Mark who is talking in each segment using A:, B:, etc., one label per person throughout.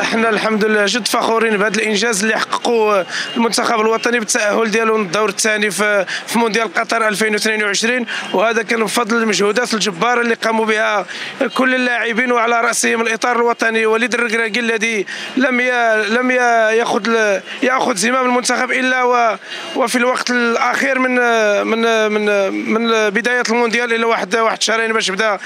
A: إحنا الحمد لله جد فخورين بهذا الانجاز اللي حققوا المنتخب الوطني بالتأهل ديالو للدور الثاني في مونديال قطر 2022 وهذا كان بفضل المجهودات الجباره اللي قاموا بها كل اللاعبين وعلى رأسهم الإطار الوطني وليد الركراكي الذي لم لم ياخذ يأخذ زمام المنتخب إلا وفي الوقت الأخير من من من من بداية المونديال إلى واحد واحد شهرين باش بدا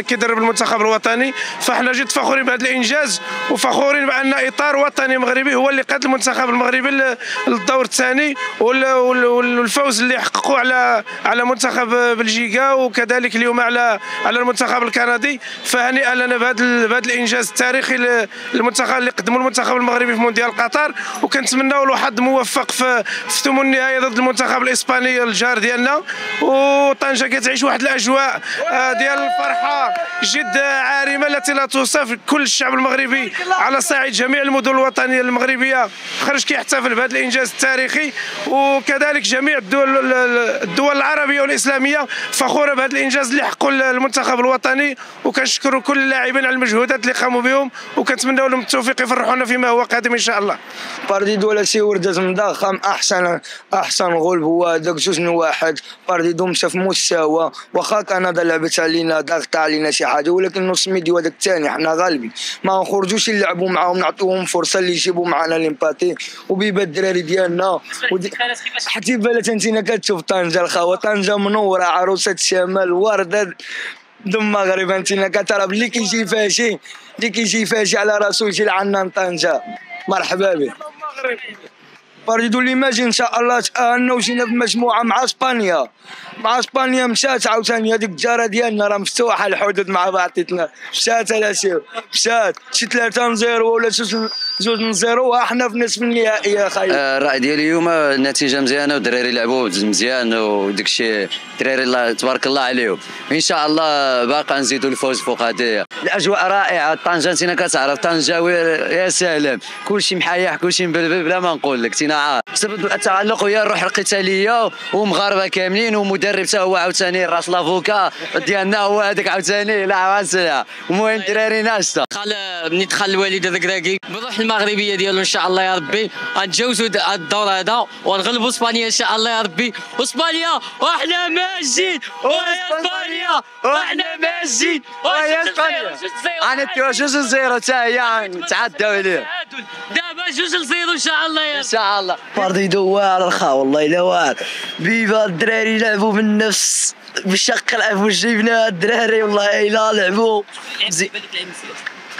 A: كيدرب المنتخب الوطني. فاحنا جد فخورين بهذا الإنجاز وفخورين بأن إطار وطني مغربي هو اللي قاد المنتخب المغربي للدور الثاني والفوز اللي حققوه على على منتخب بلجيكا وكذلك اليوم على على المنتخب الكندي. فهنيئا لنا بهذا بهذا الإنجاز التاريخي للمنتخب اللي قدموا المنتخب المغربي في مونديال قطر. وكنتمناو له حظ موفق في في ثمن النهائي ضد المنتخب الإسباني الجار ديالنا. وطنجة كتعيش واحد الأجواء آه، ديال الفرحة جد عارمة التي لا توصف كل الشعب المغربي على صعيد جميع المدن الوطنية المغربية. خرج كيحتفل بهذا الإنجاز التاريخي. وكذلك جميع الدول الدول العربية والإسلامية فخورة بهذا الإنجاز اللي حققوا المنتخب الوطني. وكنشكروا كل اللاعبين على المجهودات اللي قاموا بهم. وكنتمنوا لهم التوفيق يفرحونا فيما هو قادم إن شاء الله.
B: بارديد ولا سي وردة مضخم احسن أحسن غول هو هذاك جوج من واحد بارديدو مشى في مستوى واخا كندا لعبت علينا ضغط علينا شي حاجة. ولكن نص ميديو هذاك الثاني حنا غالبين ما نخرجوش نلعبوا معاهم نعطيوهم فرصة اللي يجيبوا معنا ليمباتي وبيبا الدراري ديالنا. ودي... حتى بالك انت كتشوف طنجة الخاوه طنجة منورة عروسة الشمال وردة دم مغرب. أنت كترى اللي كيجي فاشي اللي كيجي فاشي على راسو يجي لعنا طنجة. مرحبا به بريدو ليماج إن شاء الله تاهلنا وجينا بمجموعة مع إسبانيا. مع إسبانيا مشات عاوتاني هذيك الجارة ديالنا راه مفتوحه الحدود مع بعضياتنا مشات سيو مشات. شي 3 0 ولا جوج 0 وحنا في نصف النهائي يا خاي
C: آه، الرأي ديالي اليوم النتيجه مزيانة والدراري لعبوا مزيان وداك الشيء الدراري الله تبارك الله عليهم. إن شاء الله باقا نزيدوا الفوز فوق هذه الأجواء رائعة. طنجة انت كتعرف طنجاوي يا سلام. كلشي محيح كلشي مبلبل بلا ما نقول لك. تينا بسبب التعلق ويا الروح القتالية ومغاربة كاملين ومدرب حتى هو عاوتاني راس لافوكا ديالنا هو هذاك عاوتاني لا واسع المهم الدراري ناشطة.
D: دخل ملي دخل الوالد هذاك داكي بالروح المغربية ديالو إن شاء الله يا ربي. غنتجاوزوا الدور هذا ونغلبوا إسبانيا إن شاء الله يا ربي. واسبانيا وإحنا ماشيين ويا إسبانيا وإحنا ماشيين
C: ويا إسبانيا. أنا جوج زيرو حتى هي نتعداو عليه
D: جوج لزيرو إن شاء الله يا
C: إن شاء الله.
E: باردي دوار الخا والله إلا وار. بيبا الدراري لعبوا بالنفس بشق لعبوا جبنا الدراري والله إلا لعبوا. زي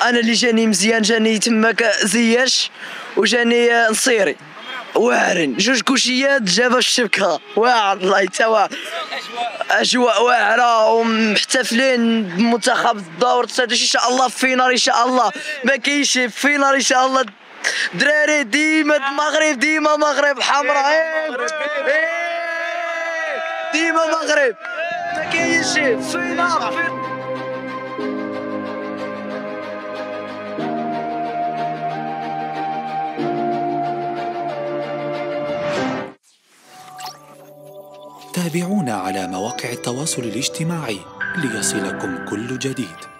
E: أنا اللي جاني مزيان جاني تماك زياش وجاني نصيري. واعرين. جوج كوشيات جابا الشبكة. واعر الله يتوا أجواء واعرة ومحتفلين بمنتخب الدور السادس. إن شاء الله finale إن شاء الله. ما كاينش finale إن شاء الله. دراري ديما المغرب ديما مغرب حمراء. إيه. ديما مغرب. ما كاينش. finale
F: تابعونا على مواقع التواصل الاجتماعي ليصلكم كل جديد.